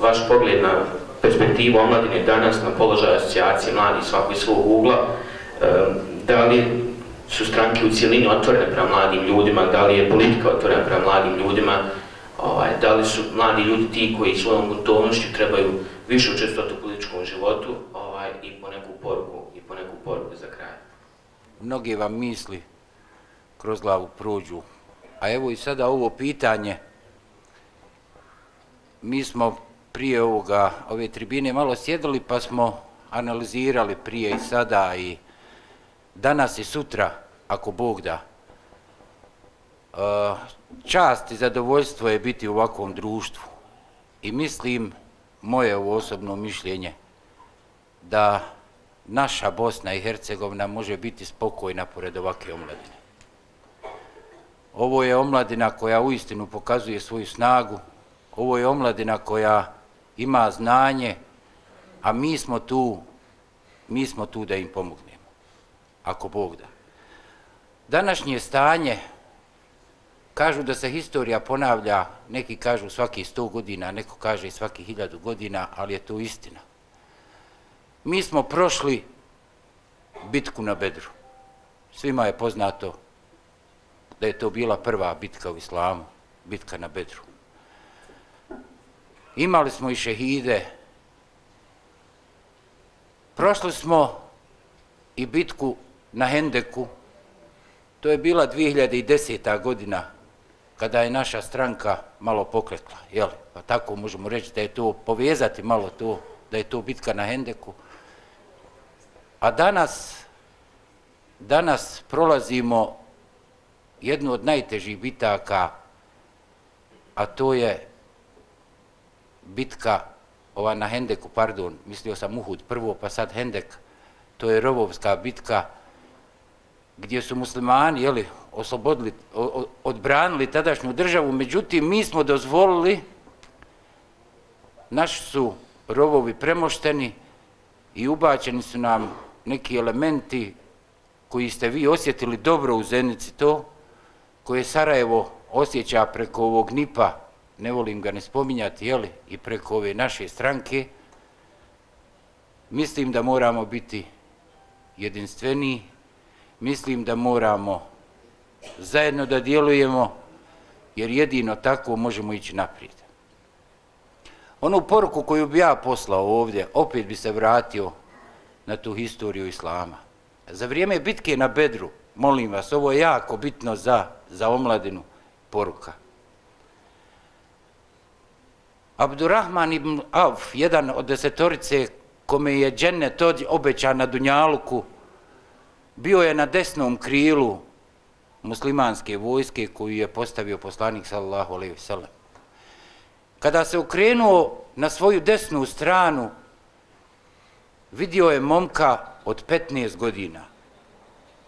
vaš pogled na perspektivu omladine danas, na položaj asocijacije mladi svakog svog ugla, da li su stranke u cijelini otvorene prema mladim ljudima, da li je politika otvorena prema mladim ljudima, ovaj, da li su mladi ljudi ti koji svojom gotovnošću trebaju više učestvati u političkom životu ovaj, i po neku poruku i po neku poruku za kraj. Mnoge vam misli kroz glavu prođu. A evo i sada ovo pitanje. Mi smo prije ovoga, ove tribine malo sjedili pa smo analizirali prije i sada i danas i sutra, ako Bog da. E, čast i zadovoljstvo je biti u ovakvom društvu. I mislim, moje osobno mišljenje, da naša Bosna i Hercegovina može biti spokojna pored ovake omladine. Ovo je omladina koja u istinu pokazuje svoju snagu, ovo je omladina koja ima znanje, a mi smo tu, mi smo tu da im pomognemo, ako Bog da. Današnje stanje, kažu da se historija ponavlja, neki kažu svaki sto godina, neko kaže i svaki hiljadu godina, ali je to istina. Mi smo prošli bitku na Bedru. Svima je poznato da je to bila prva bitka u islamu, bitka na Bedru. Imali smo i šehide. Prošli smo i bitku na Hendeku. To je bila 2010. godina kada je naša stranka malo pokretla. Jel? Pa tako možemo reći da je to povezati malo to, da je to bitka na Hendeku. A danas, danas prolazimo jednu od najtežih bitaka, a to je bitka ova na Hendeku, pardon, mislio sam Uhud prvo, pa sad Hendek, to je rovovska bitka gdje su muslimani, jeli, oslobodili, odbranili tadašnju državu, međutim, mi smo dozvolili, naši su rovovi premošteni i ubačeni su nam neki elementi koji ste vi osjetili dobro u Zenici to, koje Sarajevo osjeća preko ovog NIPA, ne volim ga ne spominjati, jeli, i preko ove naše stranke, mislim da moramo biti jedinstveni, mislim da moramo zajedno da djelujemo, jer jedino tako možemo ići naprijed. Onu poruku koju bi ja poslao ovdje, opet bi se vratio na tu historiju Islama. Za vrijeme bitke na Bedru, molim vas, ovo je jako bitno za, za omladinu poruka. Abdurrahman ibn Auf, jedan od desetorice kome je džene obećan na Dunjaluku, bio je na desnom krilu muslimanske vojske koju je postavio poslanik sallallahu alaihi sallam. Kada se ukrenuo na svoju desnu stranu, vidio je momka od 15 godina,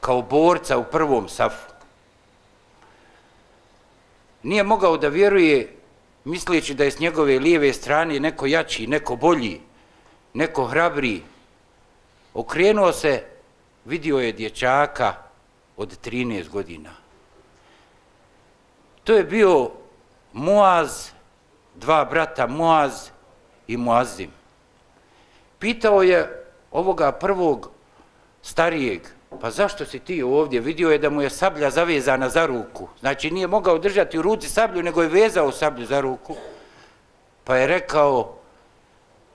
kao borca u prvom safu. Nije mogao da vjeruje, misleći da je s njegove lijeve strane neko jači, neko bolji, neko hrabri. Okrenuo se, vidio je dječaka od 13 godina. To je bio Muaz, dva brata Muaz i Muazim. Pitao je ovoga prvog starijeg, pa zašto si ti ovdje? Vidio je da mu je sablja zavezana za ruku. Znači nije mogao držati u ruci sablju, nego je vezao sablju za ruku. Pa je rekao,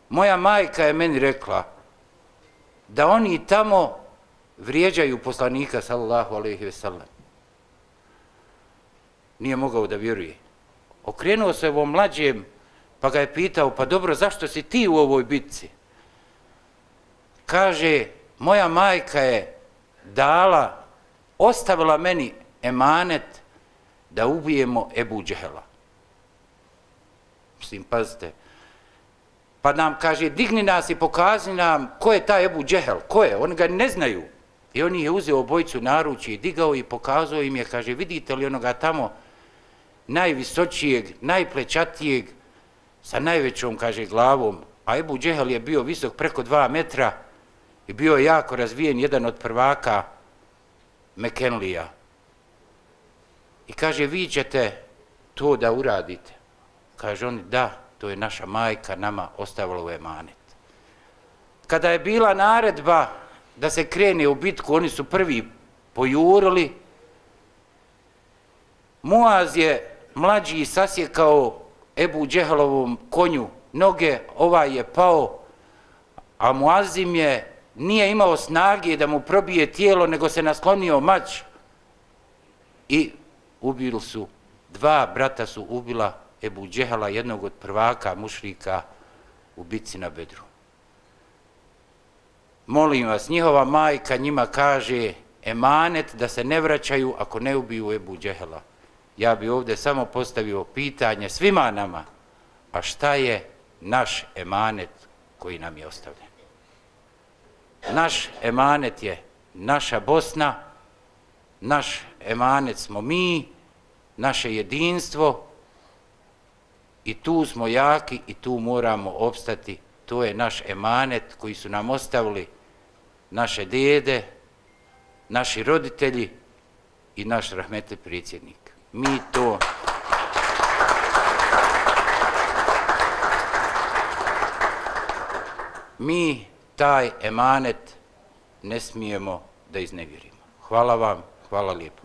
moja majka je meni rekla da oni tamo vrijeđaju poslanika, sallallahu alaihi ve sellem. Nije mogao da vjeruje. Okrenuo se ovom mlađem, pa ga je pitao, pa dobro, zašto si ti u ovoj bitci? Kaže, moja majka je dala, ostavila meni emanet da ubijemo Ebu Džehela. Mislim, pazite, pa nam kaže, digni nas i pokazi nam ko je taj Ebu Džehel, ko je, oni ga ne znaju. I on je uzeo obojicu naručje i digao i pokazao im je, kaže, vidite li onoga tamo najvisočijeg, najplečatijeg, sa najvećom, kaže, glavom, a Ebu Džehel je bio visok preko dva metra, i bio je jako razvijen jedan od prvaka McKinleya. I kaže, vi ćete to da uradite. Kaže oni, da, to je naša majka nama ostavila u emanet. Kada je bila naredba da se krene u bitku, oni su prvi pojurili, Muaz je mlađi sasjekao Ebu Džehalovom konju noge, ovaj je pao, a Muazim je nije imao snage da mu probije tijelo, nego se naslonio mač i ubili su, dva brata su ubila Ebu Džehala, jednog od prvaka mušrika u bitci na Bedru. Molim vas, njihova majka njima kaže emanet da se ne vraćaju ako ne ubiju Ebu Džehala. Ja bi ovdje samo postavio pitanje svima nama, a šta je naš emanet koji nam je ostavljen? Naš emanet je naša Bosna, naš emanet smo mi, naše jedinstvo i tu smo jaki i tu moramo opstati. To je naš emanet koji su nam ostavili naše dede, naši roditelji i naš rahmetli predsjednik. Mi to... Mi taj emanet ne smijemo da iznevjerimo. Hvala vam, hvala lijepo.